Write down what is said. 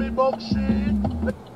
me box shit.